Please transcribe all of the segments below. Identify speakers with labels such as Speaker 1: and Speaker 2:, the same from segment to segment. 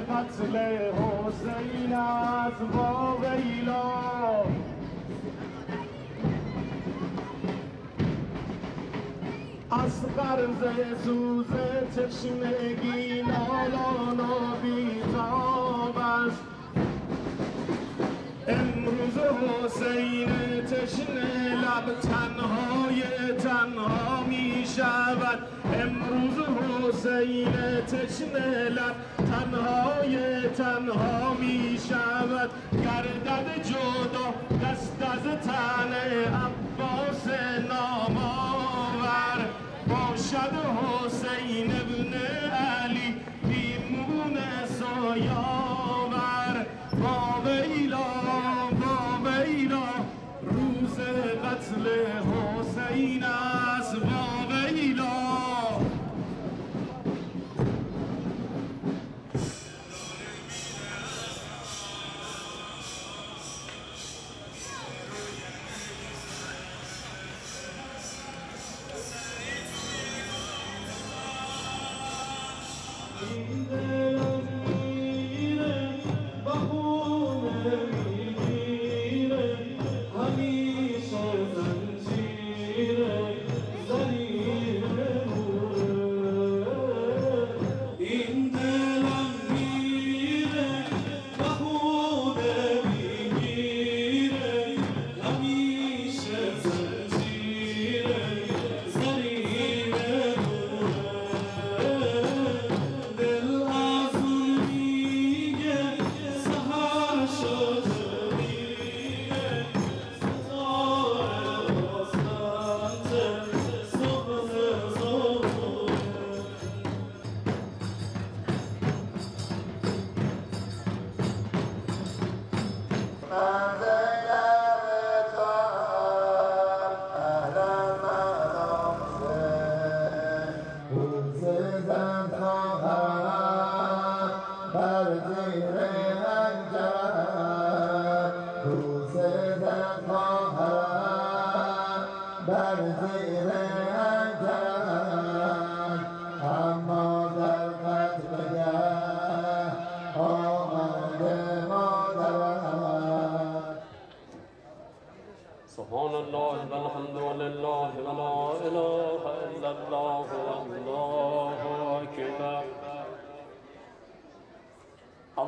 Speaker 1: قتل حسین از با ویلا از قرض سوز تشنگی نالان و بیتاب است. امروز حسین تشنه لب تنهای تنها می شود. حسین تشنه لب تنهای تنها می شود. گردد جدا دست از تن عباس نامآور باشد حسین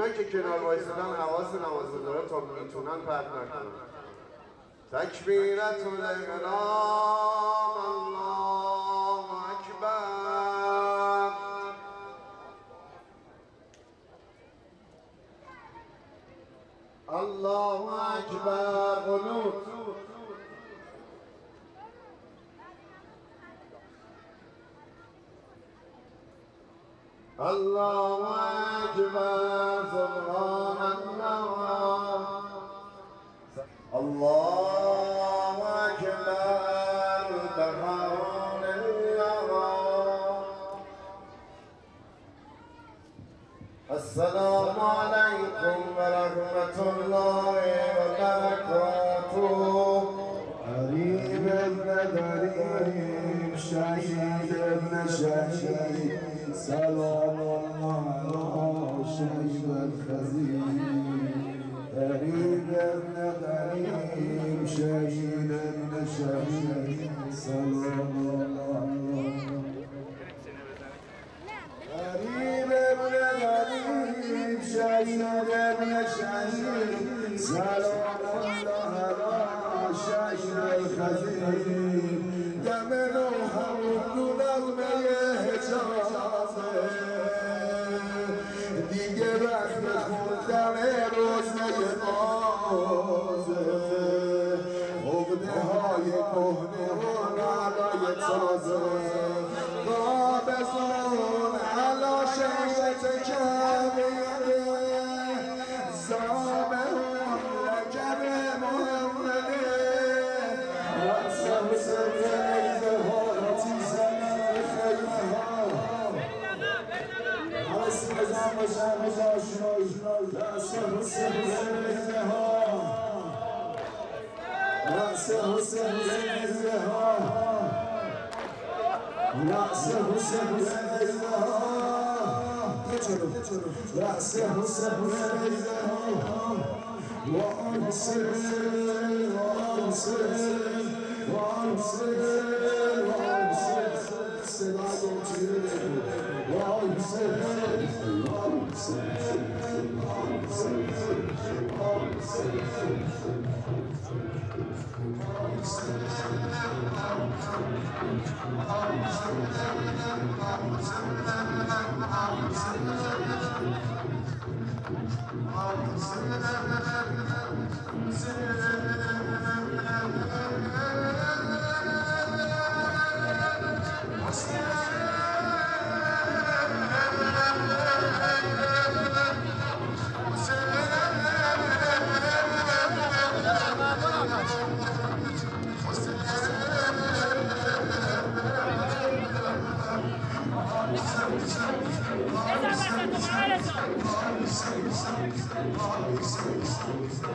Speaker 2: اونایی که کنار وایسادن حواس نماز داره تا می‌تونن پرد نکنن. تکبیرت الاحرام الله اکبر.
Speaker 3: الله اکبر. قنوت. الله اکبر. سلام على شعيب الخزين غريبا غريب شهيدا شهيد سلام على غريبا غريب شهيد شهيدا شهيد سلام Oh,
Speaker 4: رأس حسین ها رأس حسین ها رأس حسین ها وآن حسین وآن One, six, six, one, six, six, one, six, six, one, six, six, one, six, six, one,
Speaker 3: six, six, one, six, Gracias.